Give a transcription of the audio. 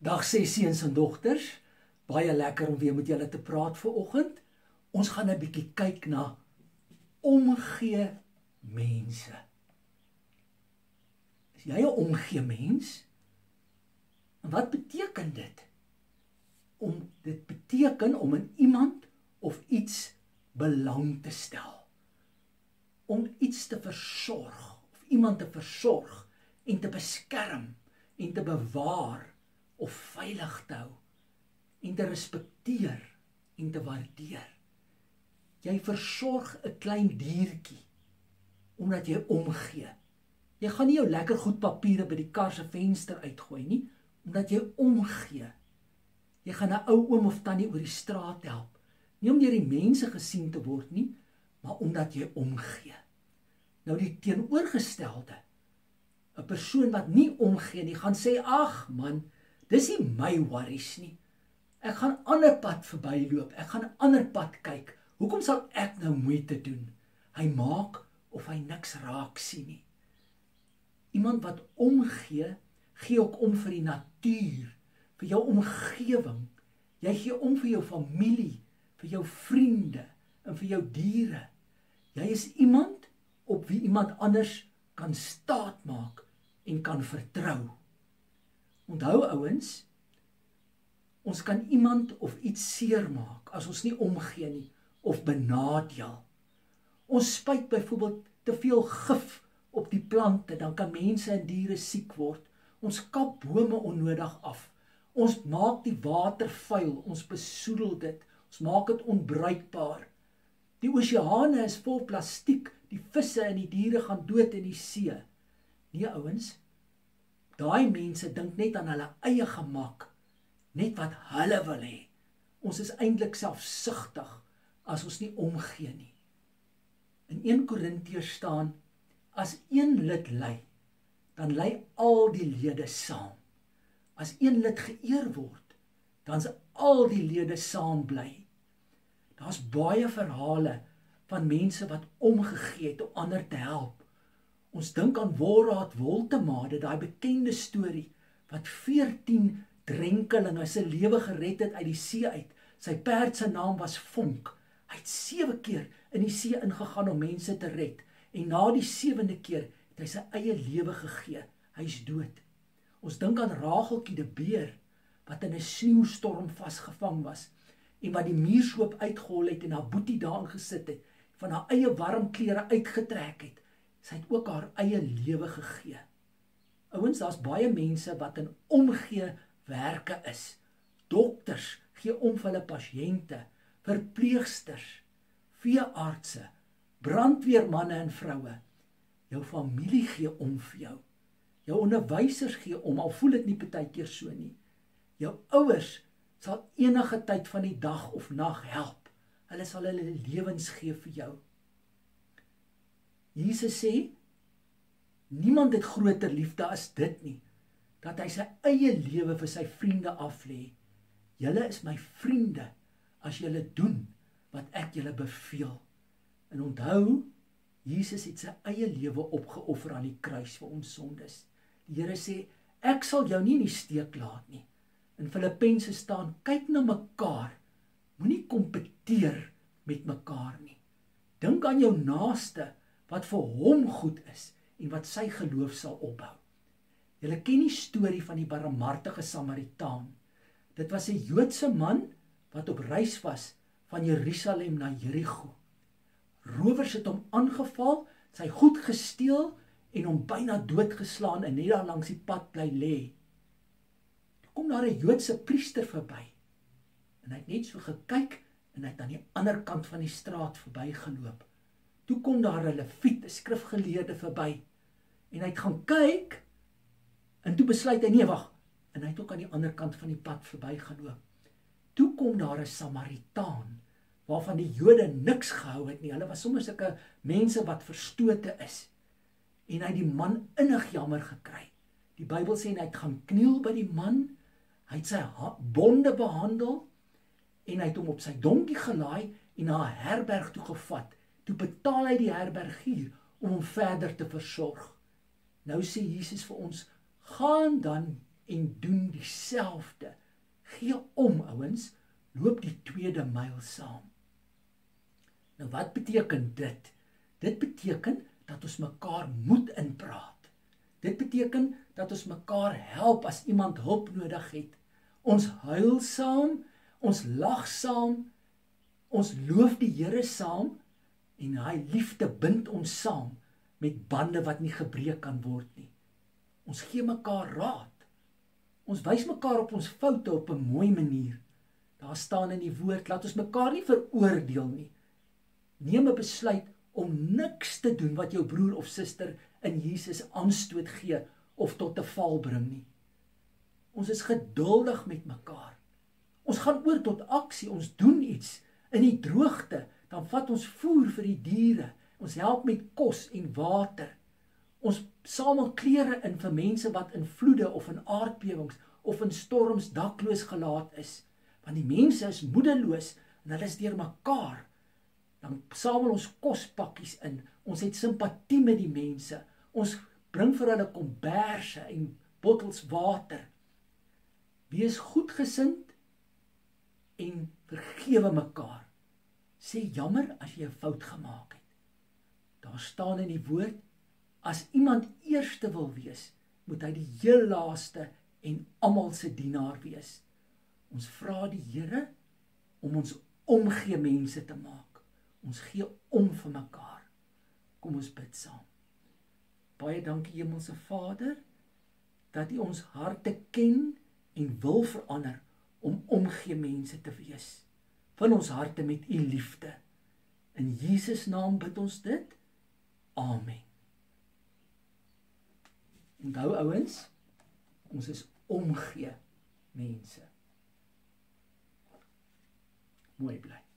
Dag sê seuns en dogters, baie lekker om weer met julle te praat vir oggend. Ons gaan 'n bietjie kyk na omgee mense. Is jy 'n omgee mens? En wat beteken dit? Om dit beteken om in iemand of iets belang te stel. Om iets te versorg of iemand te versorg en te beskerm en te bewaar of veilig te hou en te respekteer en te waardeer. Jy versorg 'n klein diertjie omdat jy omgee. Jy gaan nie jou lekker goed papiere by die kar se venster uitgooi nie omdat jy omgee. Jy gaan 'n ou oom of tannie oor die straat help, nie om deur die mense gesien te word nie, maar omdat jy omgee. Nou die teenoorgestelde 'n persoon wat nie omgee nie, gaan sê ag man, Dis nie my worries nie. Ek gaan ander pad verbyloop. Ek gaan ander pad kyk. Hoekom sal ek nou moeite doen? Hy maak of hy niks raak sien nie. Iemand wat omgee, gee ook om vir die natuur, vir jou omgewing. Jy gee om vir jou familie, vir jou vriende en vir jou diere. Jy is iemand op wie iemand anders kan staatmaak en kan vertrou. Onthou ouens, ons kan iemand of iets seermaak as ons nie omgee nie of benadeel. Ons spuit byvoorbeeld te veel gif op die plante, dan kan mense en diere siek word. Ons kap bome onnodig af. Ons maak die water vuil, ons besoedel dit. Ons maak dit onbruikbaar. Die oseane is vol plastiek, die visse en die diere gaan dood in die see. Nee ouens, Daai mense dink net aan hulle eie gemak, net wat hulle wil hê. Ons is eintlik selfsugtig as ons nie omgee nie. In 1 Korintiërs staan as een lid ly, dan ly al die lede saam. As een lid geëer word, dan's al die lede saam bly. Daar's baie verhale van mense wat omgegee het om ander te help. Ons dink aan Wolraad Woltemade, daai bekende storie wat 14 drenkelinge se lewe gered het uit die see uit. Sy perd se naam was Vonk. Hy het 7 keer in die see ingegaan om mense te red en na die 7de keer het hy sy eie lewe gegee. Hy's dood. Ons dink aan Rageltjie die beer wat in 'n sneeustorm vasgevang was en wat die muurshoop uitgehol het en haar boetie daarin gesit het, van haar eie warm klere uitgetrek het Sy het ook haar eie lewe gegee. Ouens, daar's baie mense wat in omgee werke is. Dokters gee om vir hulle pasiënte, verpleegsters, veeartse, brandweermanne en vroue. Jou familie gee om vir jou. Jou onderwysers gee om al voel dit nie partykeer so nie. Jou ouers sal enige tyd van die dag of nag help. Hulle sal hulle lewens gee vir jou. Jesus sê niemand het groter liefde as dit nie dat hy sy eie lewe vir sy vriende aflê. Julle is my vriende as julle doen wat ek julle beveel. En onthou, Jesus het sy eie lewe opgeoffer aan die kruis vir ons sondes. Die Here sê, ek sal jou nie in die steek laat nie. In Filippense staan, kyk na mekaar. Moenie kompeteer met mekaar nie. Dink aan jou naaste wat vir hom goed is en wat sy geloof sal opbou. Julle ken die storie van die barmhartige Samaritaan. Dit was 'n Joodse man wat op reis was van Jerusalem na Jerigo. Rowers het hom aangeval, sy goed gesteel en hom byna doodgeslaan en net daar langs die pad bly lê. Toe kom daar 'n Joodse priester verby. En hy het net so gekyk en hy het aan die ander kant van die straat verbygeloop. Toe kom daar 'n leviet, 'n skrifgeleerde verby. En hy het gaan kyk en toe besluit hy nee, wag. En hy het ook aan die ander kant van die pad verbygeloop. Toe kom daar 'n Samaritaan waarvan die Jode niks gehou het nie. Hulle was sommer sulke mense wat verstote is. En hy het die man innig jammer gekry. Die Bybel sê hy het gaan kniel by die man. Hy het sy bonde behandel en hy het hom op sy donkie gelaai en na 'n herberg toe gevat toe betaal hy die herbergier om hom verder te versorg. Nou sê Jesus vir ons: "Gaan dan en doen dieselfde. Gee om, ouens, loop die tweede myl saam. Nou wat beteken dit? Dit beteken dat ons mekaar moet inpraat. Dit beteken dat ons mekaar help as iemand hulp nodig het. Ons huil saam, ons lag saam, ons loof die Here saam en hy liefde bind ons saam met bande wat nie gebreek kan word nie. Ons gee mekaar raad. Ons wys mekaar op ons foute op 'n mooi manier. Daar staan in die woord laat ons mekaar nie veroordeel nie. Neem 'n besluit om niks te doen wat jou broer of suster in Jesus aanstoot gee of tot 'n val bring nie. Ons is geduldig met mekaar. Ons gaan oor tot aksie. Ons doen iets in die droogte, vat ons voer vir die diere. Ons help met kos en water. Ons samel klere in vir mense wat in vloede of in aardbewings of in storms dakloos gelaat is. Want die mense is moedeloos en hulle is deur mekaar. Dan samel ons kospakkies in. Ons het simpatie met die mense. Ons bring vir hulle komberse en bottels water. Wees goedgesind en vergewe mekaar. Sê jammer as jy 'n fout gemaak het. Daar staan in die woord as iemand eerste wil wees, moet hy die heel laaste en almal se dienaar wees. Ons vra die Here om ons omgee mense te maak. Ons gee om vir mekaar. Kom ons bid saam. Baie dankie Hemelse Vader dat U ons harte ken en wil verander om omgee mense te wees. Vul ons harte met U liefde. In Jesus naam bid ons dit. Amen. Onthou ouens, ons is omgee mense. Mooi bly.